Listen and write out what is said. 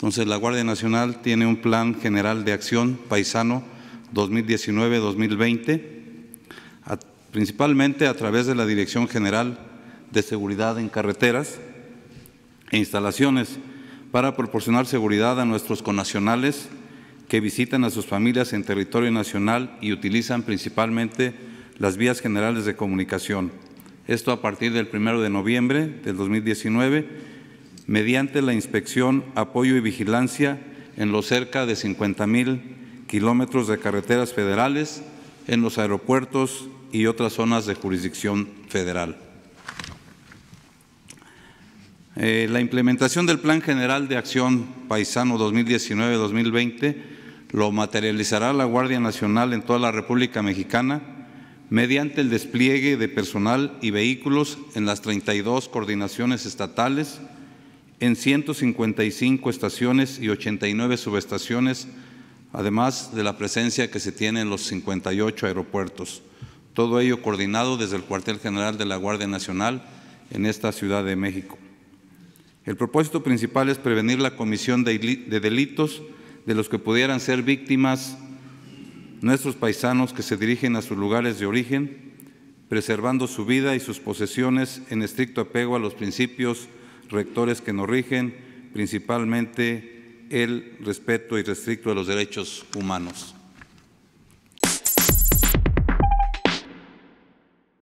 Entonces, la Guardia Nacional tiene un plan general de acción paisano 2019-2020, principalmente a través de la Dirección General de Seguridad en Carreteras e Instalaciones para proporcionar seguridad a nuestros connacionales que visitan a sus familias en territorio nacional y utilizan principalmente las vías generales de comunicación. Esto a partir del 1 de noviembre del 2019, mediante la inspección, apoyo y vigilancia en los cerca de 50 mil kilómetros de carreteras federales, en los aeropuertos y otras zonas de jurisdicción federal. Eh, la implementación del Plan General de Acción Paisano 2019-2020 lo materializará la Guardia Nacional en toda la República Mexicana mediante el despliegue de personal y vehículos en las 32 coordinaciones estatales, en 155 estaciones y 89 subestaciones, además de la presencia que se tiene en los 58 aeropuertos. Todo ello coordinado desde el cuartel general de la Guardia Nacional en esta Ciudad de México. El propósito principal es prevenir la comisión de delitos de los que pudieran ser víctimas nuestros paisanos que se dirigen a sus lugares de origen, preservando su vida y sus posesiones en estricto apego a los principios rectores que nos rigen, principalmente el respeto irrestricto de los derechos humanos.